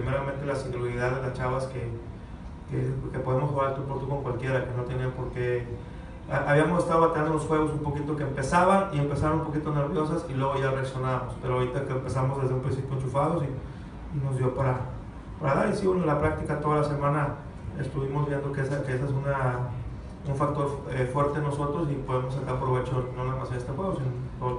primeramente la seguridad de las chavas que, que, podemos jugar tú por tú con cualquiera, que no tenían por qué... Habíamos estado batallando los juegos un poquito que empezaban y empezaron un poquito nerviosas y luego ya reaccionábamos, pero ahorita que empezamos desde un principio enchufados y, nos dio para, para dar. Y sí, bueno, en la práctica toda la semana estuvimos viendo que esa, que esa es una, un factor eh, fuerte en nosotros y podemos sacar provecho no nada más en este juego, sino todo el